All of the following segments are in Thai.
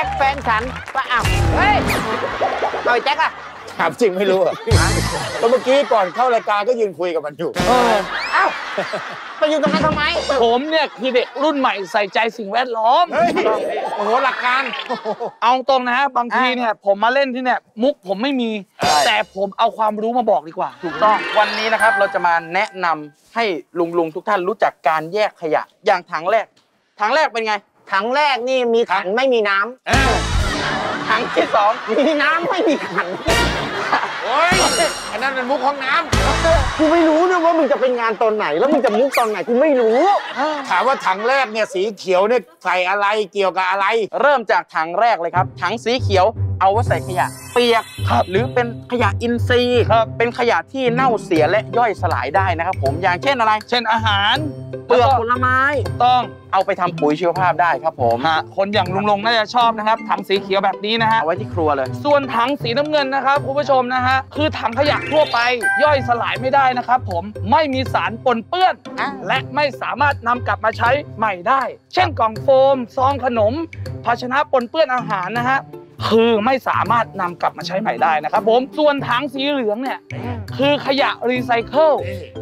จ็คแฟนฉันก็อ้าวเฮ้ยเอาไอ้แจ็คอะถามจริงไม่รู้อะก็เมื่อกี้ก่อนเข้ารายการก็ยืนคุยกับมันอยู่เออเอ้าไปอยู่ตรงนั้นทำไมผมเนี่ยคือเด็กรุ่นใหม่ใส่ใจสิ่งแวดล้อมเฮ้ยโอ้โหหลักการเอาตรงนะฮะบางทีเนี่ยผมมาเล่นที่เนี่ยมุกผมไม่มี แต่ผมเอาความรู้มาบอกดีกว่า ถูกต้องวันนี้นะครับเราจะมาแนะนำให้ลุงลุงๆทุกท่านรู้จักการแยกขยะ อย่างถังแรกถังแรกเป็นไง ถังแรกนี่มีขันไม่มีน้ำเออถังที่สองมีน้ำไม่มีขันโอ้ยอันนั้นเป็นมุกห้องน้กูไม่รู้ด้วยว่ามึงจะเป็นงานตอนไหน แล้วมึงจะมุกตอนไหนกูไม่รู้ำถามว่าถังแรกเนี่ยสีเขียวเนี่ยใส่อะไรเกี่ยวกับอะไร เริ่มจากถังแรกเลยครับ ถังสีเขียว เอาไว้ใส่ขยะเปียกหรือเป็นขยะอินทรีย์เป็นขยะที่เน่าเสียและย่อยสลายได้นะครับ ผมอย่างเช่นอะไร เช่นอาหารเปลือกแล้วผลไม้ต้องเอาไปทำปุ๋ยชีวภาพได้ครับผมฮะคนอย่างลุงลงน่าจะชอบนะครับถังสีเขียวแบบนี้นะฮะเอาไว้ที่ครัวเลย ส่วนถังสีน้ำเงินนะครับคุณผู้ชมนะฮะคือถังขยะทั่วไปย่อยสลายไม่ได้นะครับผมไม่มีสารปนเปื้อนอะและไม่สามารถนำกลับมาใช้ใหม่ได้ เช่นกล่องโฟม ซองขนม ภาชนะปนเปื้อนอาหารนะฮะ คือไม่สามารถนำกลับมาใช้ใหม่ได้นะครับผมส่วนถังสีเหลืองเนี่ยคือขยะรีไซเคิล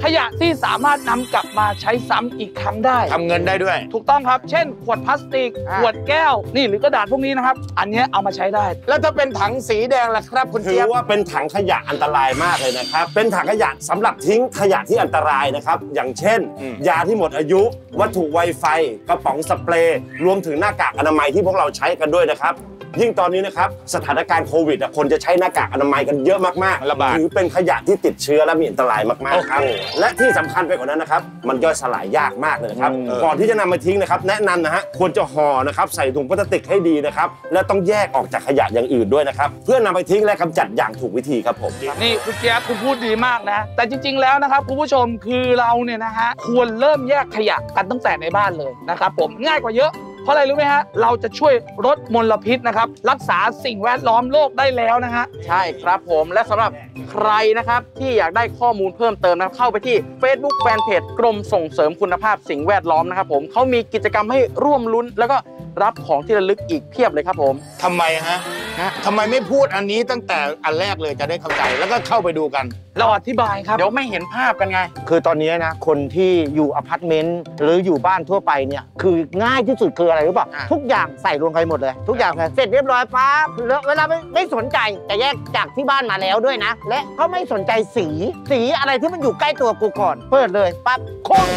ขยะที่สามารถนำกลับมาใช้ซ้ำอีกครั้งได้ทำเงินได้ด้วย ถูกต้องครับ เช่น ขวดพลาสติกอ่าขวดแก้ว นี่หรือกระดาษพวกนี้นะครับ อันเนี้ยเอามาใช้ได้ แล้วถ้าเป็นถังสีแดงล่ะครับคุณถืเจี๊อยบว่าเป็นถังขยะอันตรายมากเลยนะครับ เป็นถังขยะสำหรับทิ้งขยะที่อันตรายนะครับ อย่างเช่นอืมยาที่หมดอายุ วัตถุไวไฟ กระป๋องสเปรย์ รวมถึงหน้ากากอนามัยที่พวกเราใช้กันด้วยนะครับ ยิ่งตอนนี้นะครับสถานการณ์โควิดอะคนจะใช้หน้ากากอนามัยกันเยอะมากๆระบาดถือเป็นขยะที่ติดเชื้อและมีอันตรายมากๆครับโอ้โหและที่สำคัญไปกว่านั้นนะครับมันย่อยสลายยากมากเลยนะครับอืมก่อนที่จะนำมาทิ้งนะครับแนะนำนะฮะควรจะห่อนะครับใส่ถุงพลาสติกให้ดีนะครับและต้องแยกออกจากขยะอย่างอื่นด้วยนะครับเพื่อนำไปทิ้งและกำจัดอย่างถูกวิธีครับผมนี่คุณเจี๊ยบคุณพูดดีมากนะแต่จริง ๆแล้วนะครับคุณผู้ชมคือเราเนี่ยนะฮะควรเริ่มแยกขยะกันตั้งแต่ในบ้านเลยนะครับผมง่ายกว่าเยอะเพ ราะอะไรรู้ไหมฮะ เราจะช่วยลดมลพิษนะครับ รักษาสิ่งแวดล้อมโลกได้แล้วนะฮะ ใช่ครับผมและสำหรับใครนะครับที่อยากได้ข้อมูลเพิ่มเติมนะเข้าไปที่ Facebook Fanpage กรมส่งเสริมคุณภาพสิ่งแวดล้อมนะครับผมเขามีกิจกรรมให้ร่วมลุ้น แล้วก็รับของที่ระลึกอีกเพียบเลยครับผม ทำไมฮะ ฮะทำไมไม่พูดอันนี้ตั้งแต่อันแรกเลยจะได้เข้าใจแล้วก็เข้าไปดูกัน เราอธิบายครับ เดี๋ยวไม่เห็นภาพกันไง คือตอนนี้นะคนที่อยู่อพาร์ตเมนต์หรืออยู่บ้านทั่วไปเนี่ยคือง่ายที่สุดคืออะไรรู้ป่ะอะ ทุกอย่างใส่รวมกันหมดเลย ทุกอย่างเสร็จเรียบร้อยปั๊บแล้วเวลาไม่ไม่สนใจจะแยกจากที่บ้านมาแล้วด้วยนะ และก็ไม่สนใจสีสีอะไรที่มันอยู่ใกล้ตัวกูก่อน เปิดเลยปั๊บโค้ง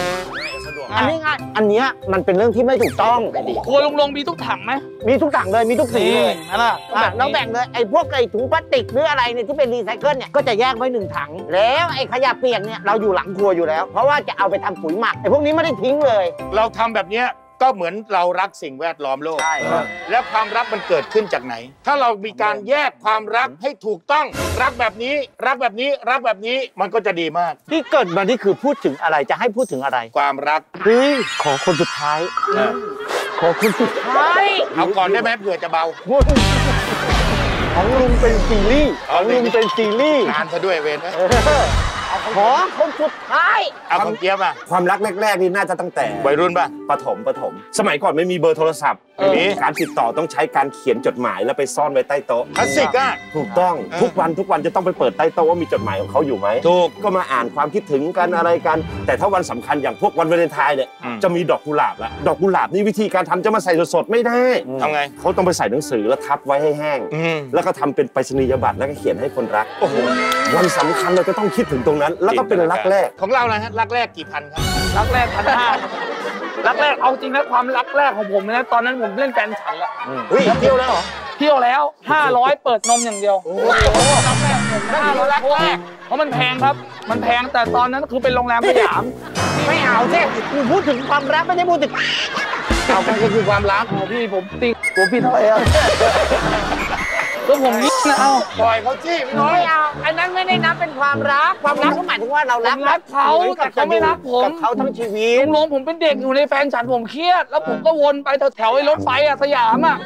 อันนี้ง่ายอันเนี้ยมันเป็นเรื่องที่ไม่ถูกต้องครัวลุงลงมีทุกถังไหมมีทุกถังเลยมีทุกสีนี่เลยนั่นแหละอะเราแบ่งเลยไอ้พวกไอ้ถุงพลาสติกหรืออะไรเนี่ยที่เป็นรีไซเคิลเนี่ยก็จะแยกไว้หนึ่งถัง แล้วไอ้ขยะเปียกเนี่ยเราอยู่หลังครัวอยู่แล้ว เพราะว่าจะเอาไปทำปุ๋ยหมักไอ้พวกนี้ไม่ได้ทิ้งเลย เราทำแบบเนี้ย ก็เหมือนเรารักสิ่งแวดล้อมโลก ใช่ครับ แล้วความรักมันเกิดขึ้นจากไหน ถ้าเรามีการแยกความรักให้ถูกต้อง รักแบบนี้ รักแบบนี้ รักแบบนี้ มันก็จะดีมาก ที่เกิดมานี่คือพูดถึงอะไรจะให้พูดถึงอะไรความรัก เฮ้ยขอคนสุดท้ายเออขอคนสุดท้าย เอาก่อนได้ไหมเผื่อจะเบา ของลุงเป็นซีรีส์ของลุงเป็นซีรีส์นานซะด้วยเวนเอ้ยเออขอคนสุดท้ายเอาของเจี๊ยบอะความรักแรกๆนี่น่าจะตั้งแต่วัยรุ่นป่ะประถมประถมสมัยก่อนไม่มีเบอร์โทรศัพท์ไม่มีการติดต่อต้องใช้การเขียนจดหมายแล้วไปซ่อนไว้ใต้โต๊ะคลาสสิกอะถูกต้องเออทุกวันทุกวันจะต้องไปเปิดใต้โต๊ะว่ามีจดหมายของเขาอยู่ไหมถูกก็มาอ่านความคิดถึงกันอะไรกัน แต่ถ้าวันสำคัญอย่างพวกวันวาเลนไทน์เนี่ยอืมจะมีดอกกุหลาบละดอกกุหลาบนี่วิธีการทำจะมาใส่สดๆไม่ได้ทำไงเขาต้องไปใส่หนังสือแล้วทับไว้ให้แห้งอืมแล้วก็ทำเป็นไปรษณียบัตรแล้วก็เขียนให้คนรักโอ้โหวันสำคัญเราจะต้องคิดถึงตรงนั้น แล้วก็เป็นรักแรกของเรานะฮะรักแรกกี่พันครับรักแรกพันห้า รักแรกเอาจริงนะความรักแรกของผมนะตอนนั้นผมเล่นแฟนฉันละเฮ้ยเที่ยวแล้วเหรอเที่ยวแล้ว 500 เปิดนมอย่างเดียวรักแรกผมห้าร้อยรักแรกเพราะมันแพงครับ มันแพงแต่ตอนนั้นคือเป็นโรงแรมสยามไม่เอาสิกูพูดถึงความรักไม่ได้พูดถึงเอากันก็คือความรักโอ้พี่ผมติงผมพี่เท่าไหร่อะ ก็ผมนี่นะเอาปล่อยเขาจี้พี่น้อยไม่เอาอันนั้นไม่ได้นับเป็นความรัก ความรักก็หมายถึงว่าเรารักผมรักเขาแต่เขาไม่รักผมกับเขาทั้งชีวิตลุงลงผมเป็นเด็กอยู่ในแฟนฉันผมเครียด แล้วผมก็วนไปแถวๆไอ้รถไฟอะสยามอะ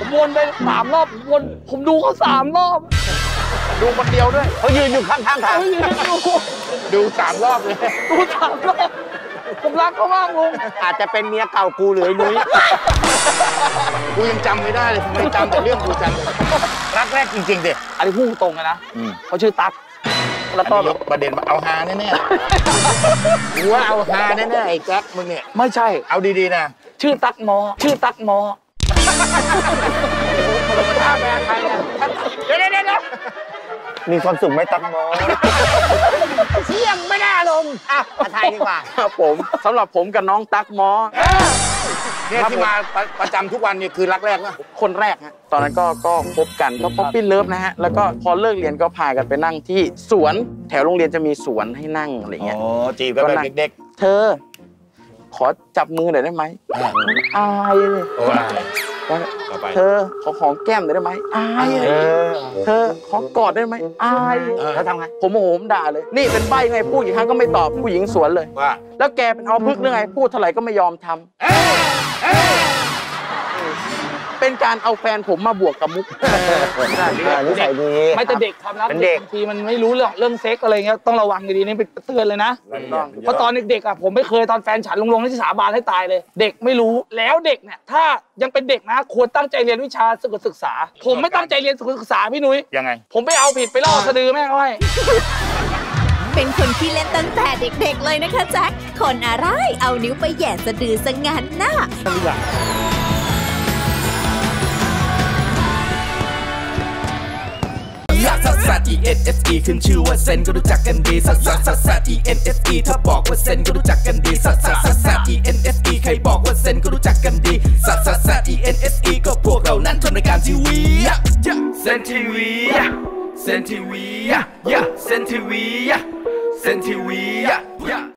ผมวนไปสามรอบผมวนผมดูเขาสามรอบดูคนเดียวด้วยเขายืนอยู่ข้างๆทางไม่ยืนดูดูสามรอบเลยดูสามรอบผมรักเขามากลุงอาจจะเป็นเมียเก่ากูหรือไอ้นุ้ย กูยังจำไม่ได้เลยทำไมจำแต่เรื่องกูจังเลยรักแรกจริงๆดิอันนี้พูดตรงกันนะอืมเขาชื่อตั๊กอัแล้วนก็นี้ยกประเด็นมาเอาฮาแน่ๆกูว่าเอาฮาแน่ๆไอ้แจ็คมึงเนี่ย ไม่ใช่ เอาดีๆนะ ชื่อตั๊กมอ ชื่อตั๊กมอเดี๋ยวเดี๋ยวเดี๋ยวมีความสุขไหมตักหมอเสี่ยงไม่ได้อารมณ์อะมาไทยดีกว่าครับผมสำหรับผมกับน้องตั๊กมอ เนี่ยที่มาประประจำทุกวันเนี่ยคือรักแรกวะคนแรกฮะตอนนั้นก็ก็คบกันก็ puppy love นะฮะแล้วก็พอเลิกเรียนก็พากันไปนั่งที่สวน แถวโรงเรียนจะมีสวนให้นั่งอะไรเงี้ยโอ้จีบกันแบบเด็กเธอ ขอจับมือหน่อยได้ไหมๆอายเลยโอ้ยแล้วต่อไปเธอขอหอมแก้มหน่อยได้ไหมอายเลยเธอขอกอดได้ไหมอายเลยเออแล้วทำไงผมโมโหผมด่าเลย นี่เป็นใบ้ไงพูดกี่ครั้งก็ไม่ตอบผู้หญิงสวนเลยว่าแล้วแกเป็นเอาพึกษ์หรือไงพูดเท่าไหร่ก็ไม่ยอมทำ เอ้ยเอ้ยเป็นการเอาแฟนผมมาบวกกับมุกนิสัยดีไม่แต่เด็กครับนะเป็นเด็กบางทีมันไม่รู้เรื่องเรื่องเซ็กอะไรเงี้ยต้องระวังดีๆนี่เป็นเตือนเลยนะเพราะตอนเด็กๆอะผมไม่เคยตอนแฟนฉันลงลงที่สาบานให้ตายเลย เด็กไม่รู้แล้วเด็กเนี่ยถ้ายังเป็นเด็กนะควรตั้งใจเรียนวิชาสุขศึกษา ผมไม่ตั้งใจเรียนสุขศึกษาพี่นุ้ยยังไง ผมไปเอาผิดไปล่อสะดือแม่งเอาให้เป็นคนที่เล่นตั้งแต่เด็กๆเลยนะคะแจ็คคนอะไรเอานิ้วไปแหย่สะดือซะงั้นน่ะ E N S E ขึ้นชื่อว่าเซนก็รู้จักกันดีซัสซัสซัสซัส E N S E ถ้าบอกว่าเซนก็รู้จักกันดีซัสซัสซัสซัส E N S E ใครบอกว่าเซนก็รู้จักกันดีซัสซัสซัส E N S E ก็พวกเรานั้นทำรายการทีวีเซนทีวีเซนทีวีเซนทีวีเซนทีวี